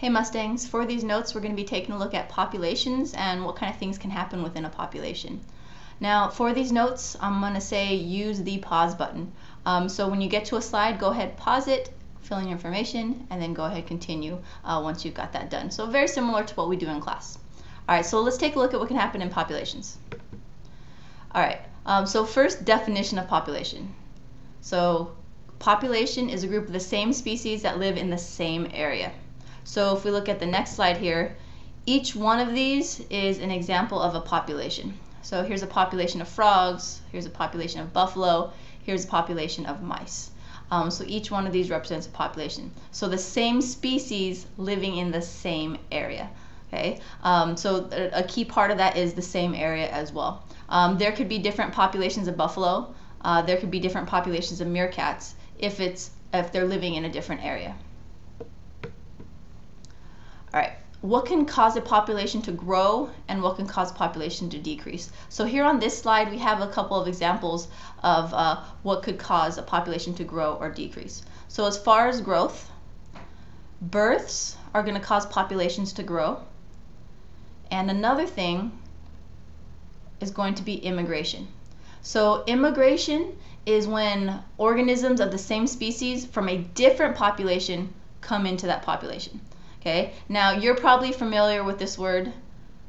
Hey Mustangs, for these notes we're going to be taking a look at populations and what kind of things can happen within a population. Now for these notes I'm going to say use the pause button. Um, so when you get to a slide go ahead pause it, fill in your information and then go ahead continue uh, once you've got that done. So very similar to what we do in class. Alright so let's take a look at what can happen in populations. Alright um, so first definition of population. So population is a group of the same species that live in the same area. So if we look at the next slide here, each one of these is an example of a population. So here's a population of frogs, here's a population of buffalo, here's a population of mice. Um, so each one of these represents a population. So the same species living in the same area. Okay, um, so a, key part of that is the same area as well. Um, there could be different populations of buffalo. Uh, there could be different populations of meerkats if it's if they're living in a different area. All right, what can cause a population to grow and what can cause population to decrease? So here on this slide, we have a couple of examples of uh, what could cause a population to grow or decrease. So as far as growth, births are going to cause populations to grow. And another thing is going to be immigration. So immigration is when organisms of the same species from a different population come into that population. Okay, now you're probably familiar with this word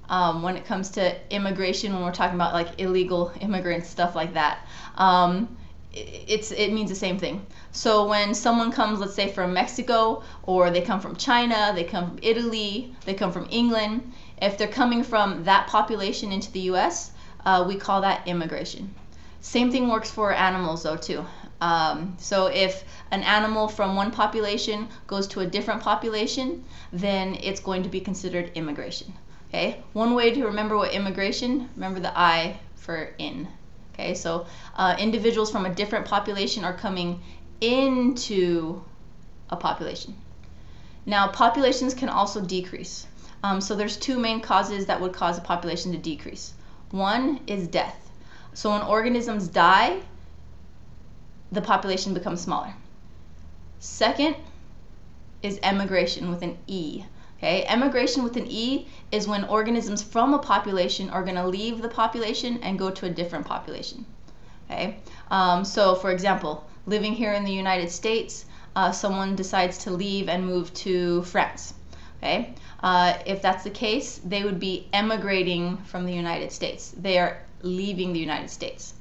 um, when it comes to immigration when we're talking about like illegal immigrants, stuff like that. Um, it's it means the same thing. So when someone comes, let's say from Mexico, or they come from China, they come from Italy, they come from England. If they're coming from that population into the U.S., uh, we call that immigration. Same thing works for animals though too. Um, so if an animal from one population goes to a different population, then it's going to be considered immigration. Okay. One way to remember what immigration, remember the I for in. Okay. So uh, individuals from a different population are coming into a population. Now populations can also decrease. Um, so there's two main causes that would cause a population to decrease. One is death. So when organisms die, the population becomes smaller. Second is emigration with an E. Okay, emigration with an E is when organisms from a population are going to leave the population and go to a different population. Okay, um, so for example, living here in the United States, uh, someone decides to leave and move to France. Okay, uh, if that's the case, they would be emigrating from the United States. They are leaving the United States.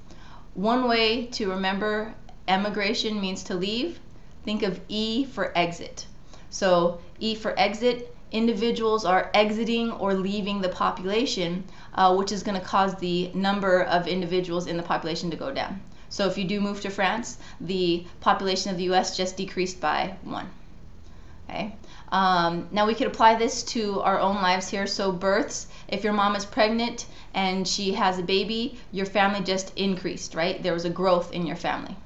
One way to remember emigration means to leave, think of E for exit. So E for exit, individuals are exiting or leaving the population, uh, which is going to cause the number of individuals in the population to go down. So if you do move to France, the population of the US just decreased by one. Okay. Um, now we could apply this to our own lives here. So births, if your mom is pregnant and she has a baby, your family just increased, right? There was a growth in your family.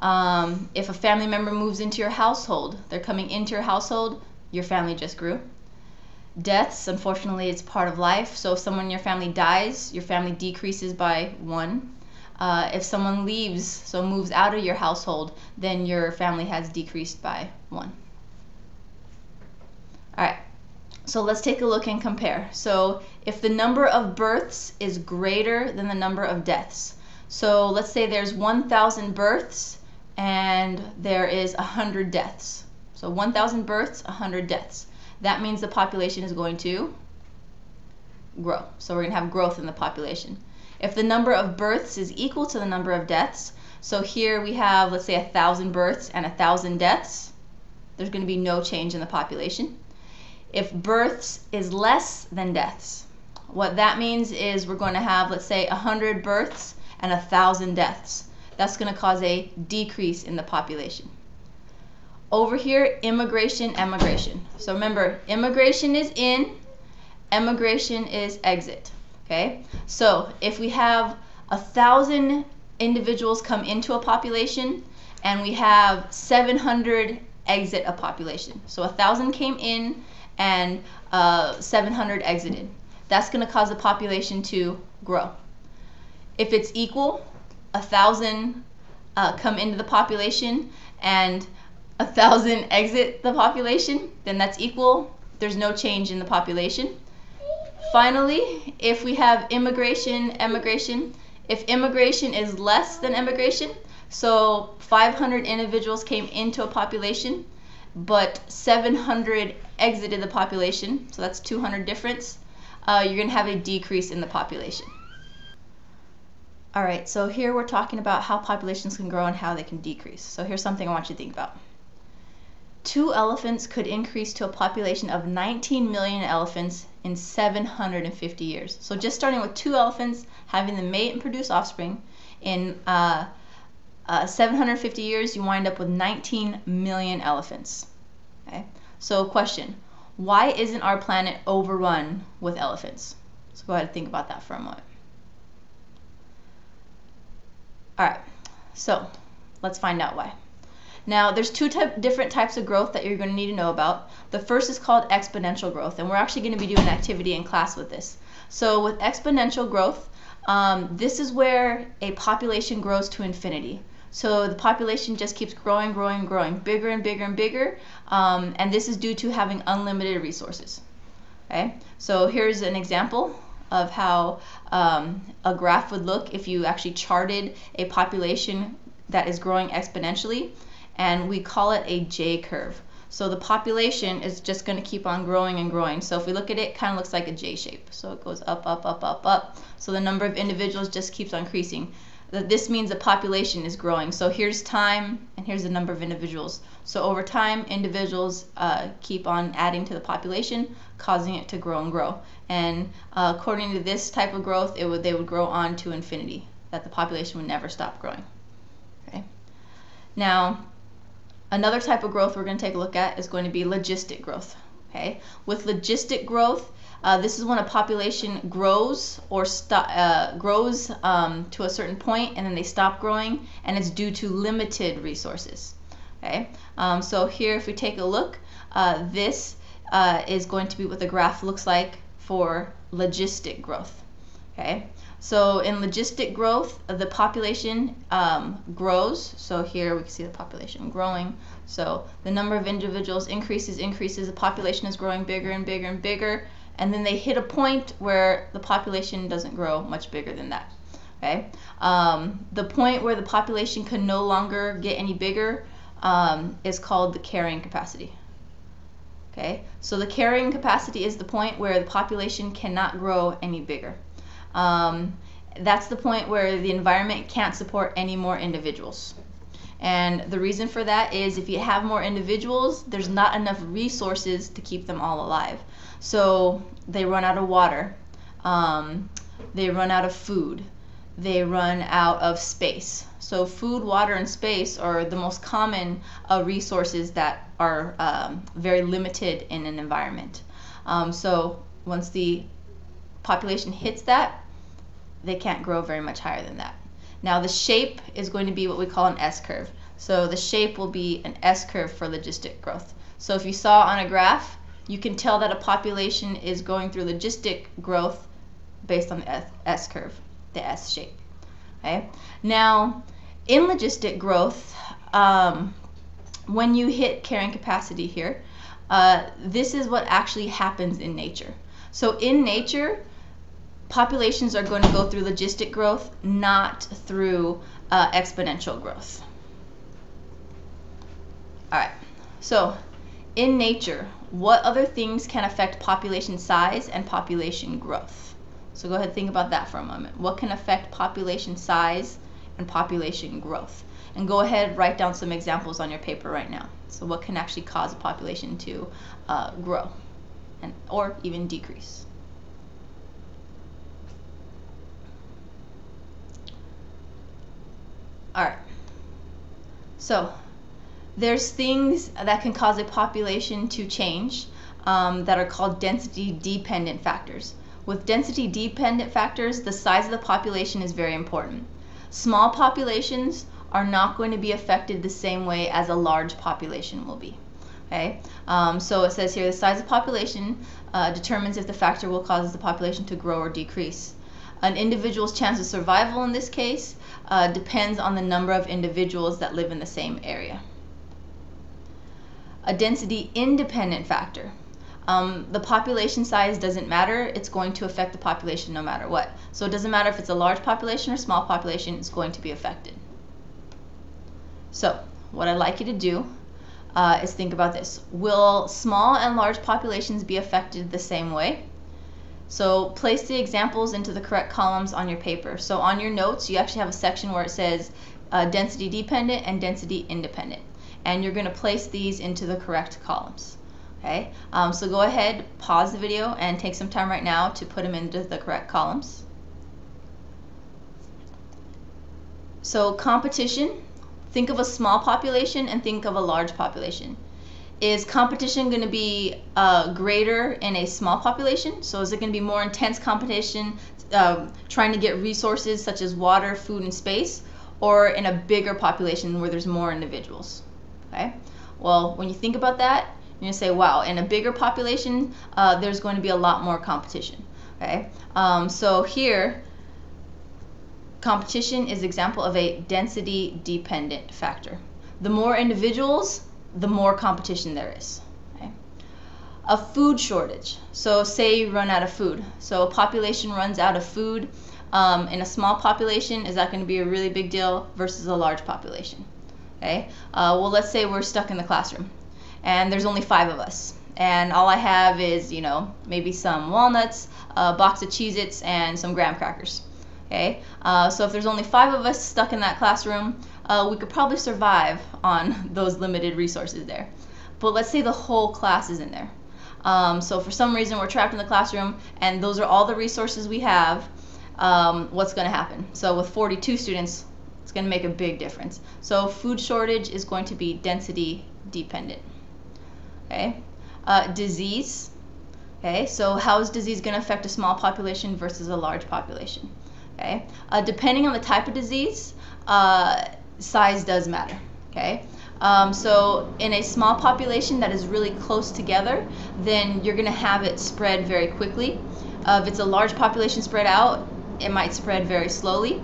Um, if a family member moves into your household, they're coming into your household, your family just grew. Deaths, unfortunately, it's part of life. So if someone in your family dies, your family decreases by one. Uh, if someone leaves, so moves out of your household, then your family has decreased by one. All right, so let's take a look and compare. So if the number of births is greater than the number of deaths, so let's say there's 1,000 births and there is 100 deaths. So 1,000 births, 100 deaths. That means the population is going to grow. So we're going to have growth in the population. If the number of births is equal to the number of deaths, so here we have, let's say, 1,000 births and 1,000 deaths, there's going to be no change in the population. If births is less than deaths, what that means is we're going to have, let's say, 100 births and 1,000 deaths that's going to cause a decrease in the population. Over here, immigration, emigration. So remember, immigration is in, emigration is exit. Okay, so if we have a thousand individuals come into a population and we have 700 exit a population. So a thousand came in and uh, 700 exited. That's going to cause the population to grow. If it's equal, a thousand uh, come into the population and a thousand exit the population, then that's equal. There's no change in the population. Finally, if we have immigration, emigration, if immigration is less than emigration, so 500 individuals came into a population, but 700 exited the population, so that's 200 difference, uh, you're going to have a decrease in the population. All right, so here we're talking about how populations can grow and how they can decrease. So here's something I want you to think about. Two elephants could increase to a population of 19 million elephants in 750 years. So just starting with two elephants, having them mate and produce offspring, in uh, uh, 750 years, you wind up with 19 million elephants. Okay. So question, why isn't our planet overrun with elephants? So go ahead and think about that for a moment. All right, so let's find out why. Now, there's two type, different types of growth that you're going to need to know about. The first is called exponential growth, and we're actually going to be doing an activity in class with this. So with exponential growth, um, this is where a population grows to infinity. So the population just keeps growing, growing, growing, bigger and bigger and bigger, um, and this is due to having unlimited resources. Okay, so here's an example of how um, a graph would look if you actually charted a population that is growing exponentially, and we call it a J curve. So the population is just going to keep on growing and growing. So if we look at it, it kind of looks like a J shape. So it goes up, up, up, up, up. So the number of individuals just keeps on increasing that this means the population is growing. So here's time and here's the number of individuals. So over time, individuals uh, keep on adding to the population, causing it to grow and grow. And uh, according to this type of growth, it would they would grow on to infinity, that the population would never stop growing. Okay. Now, another type of growth we're going to take a look at is going to be logistic growth. Okay. With logistic growth, uh, this is when a population grows or uh, grows um, to a certain point and then they stop growing and it's due to limited resources. Okay, um, so here if we take a look, uh, this uh, is going to be what the graph looks like for logistic growth. Okay, so in logistic growth, the population um, grows. So here we can see the population growing. So the number of individuals increases, increases. The population is growing bigger and bigger and bigger and then they hit a point where the population doesn't grow much bigger than that. Okay, um, the point where the population can no longer get any bigger um, is called the carrying capacity. Okay, so the carrying capacity is the point where the population cannot grow any bigger. Um, that's the point where the environment can't support any more individuals. And the reason for that is if you have more individuals, there's not enough resources to keep them all alive. So they run out of water, um, they run out of food, they run out of space. So food, water, and space are the most common uh, resources that are um, very limited in an environment. Um, so once the population hits that, they can't grow very much higher than that. Now the shape is going to be what we call an S curve. So the shape will be an S curve for logistic growth. So if you saw on a graph, you can tell that a population is going through logistic growth based on the S curve, the S shape. Okay. Now, in logistic growth, um, when you hit carrying capacity here, uh, this is what actually happens in nature. So in nature, populations are going to go through logistic growth, not through uh, exponential growth. All right, so in nature, what other things can affect population size and population growth? So go ahead and think about that for a moment. What can affect population size and population growth? And go ahead write down some examples on your paper right now. So what can actually cause a population to uh, grow and or even decrease? All right. So there's things that can cause a population to change um, that are called density dependent factors. With density dependent factors, the size of the population is very important. Small populations are not going to be affected the same way as a large population will be. Okay, um, so it says here the size of population uh, determines if the factor will cause the population to grow or decrease. An individual's chance of survival in this case uh, depends on the number of individuals that live in the same area. A density independent factor. Um, the population size doesn't matter. It's going to affect the population no matter what. So it doesn't matter if it's a large population or small population, it's going to be affected. So what I'd like you to do uh, is think about this. Will small and large populations be affected the same way? So place the examples into the correct columns on your paper. So on your notes, you actually have a section where it says uh, density dependent and density independent. And you're going to place these into the correct columns. Okay, um, so go ahead, pause the video, and take some time right now to put them into the correct columns. So competition, think of a small population and think of a large population. Is competition going to be uh, greater in a small population? So is it going to be more intense competition um, trying to get resources such as water, food, and space? Or in a bigger population where there's more individuals? Okay. Well, when you think about that, you're going to say, wow, in a bigger population, uh, there's going to be a lot more competition. Okay. Um, so here, competition is example of a density dependent factor. The more individuals, the more competition there is. Okay? A food shortage. So say you run out of food. So a population runs out of food. Um, in a small population, is that going to be a really big deal versus a large population? Okay. Uh, well, let's say we're stuck in the classroom, and there's only five of us, and all I have is you know maybe some walnuts, a box of Cheez-Its, and some graham crackers. Okay. Uh, so if there's only five of us stuck in that classroom, uh, we could probably survive on those limited resources there. But let's say the whole class is in there. Um, so for some reason we're trapped in the classroom and those are all the resources we have, um, what's going to happen? So with 42 students, it's going to make a big difference. So food shortage is going to be density dependent. Okay, uh, disease. Okay, so how is disease going to affect a small population versus a large population? Okay, uh, depending on the type of disease, uh, size does matter. Okay. Um, so in a small population that is really close together, then you're going to have it spread very quickly. Uh, if it's a large population spread out, it might spread very slowly.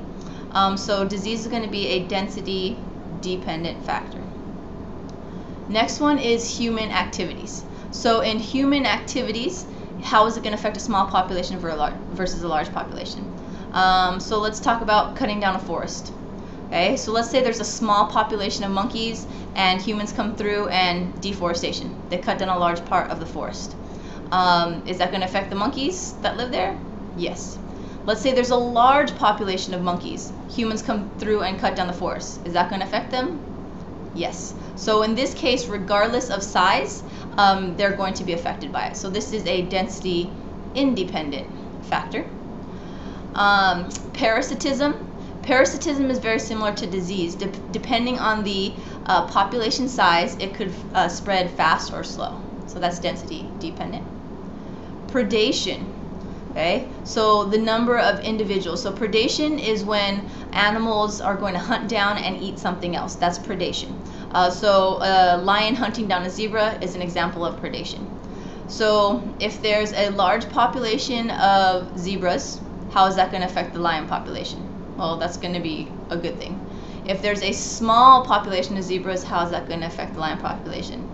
Um, so disease is going to be a density dependent factor. Next one is human activities. So in human activities, how is it going to affect a small population versus a large population? Um, so let's talk about cutting down a forest. Okay, so let's say there's a small population of monkeys and humans come through and deforestation. They cut down a large part of the forest. Um, is that going to affect the monkeys that live there? Yes. Let's say there's a large population of monkeys. Humans come through and cut down the forest. Is that going to affect them? Yes. So in this case, regardless of size, um, they're going to be affected by it. So this is a density independent factor. Um, parasitism Parasitism is very similar to disease. De depending on the uh, population size, it could uh, spread fast or slow. So that's density dependent. Predation. Okay, so the number of individuals. So predation is when animals are going to hunt down and eat something else. That's predation. Uh, so a lion hunting down a zebra is an example of predation. So if there's a large population of zebras, how is that going to affect the lion population? Well, that's going to be a good thing. If there's a small population of zebras, how is that going to affect the lion population?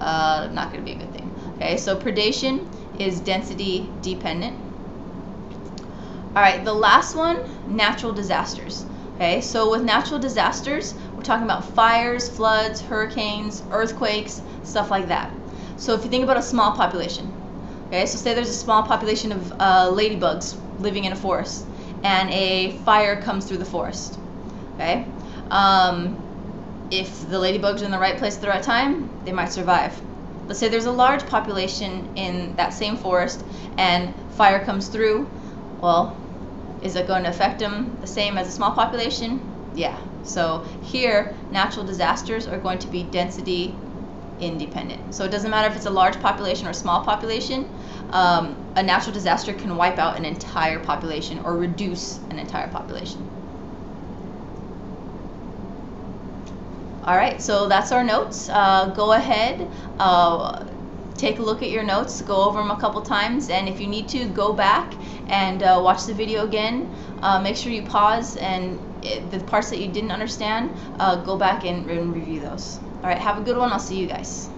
Uh, not going to be a good thing. Okay, so predation is density dependent. All right, the last one, natural disasters. Okay, so with natural disasters, we're talking about fires, floods, hurricanes, earthquakes, stuff like that. So if you think about a small population, okay, so say there's a small population of uh, ladybugs living in a forest and a fire comes through the forest. Okay? Um, if the ladybugs are in the right place at the right time, they might survive. Let's say there's a large population in that same forest and fire comes through. Well, is it going to affect them the same as a small population? Yeah. So here, natural disasters are going to be density independent. So it doesn't matter if it's a large population or a small population, um, a natural disaster can wipe out an entire population or reduce an entire population. All right, so that's our notes. Uh, go ahead, uh, take a look at your notes, go over them a couple times, and if you need to, go back and uh, watch the video again. Uh, make sure you pause and it, the parts that you didn't understand, uh, go back and, and review those. All right, have a good one. I'll see you guys.